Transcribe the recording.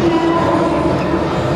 ハハハハ!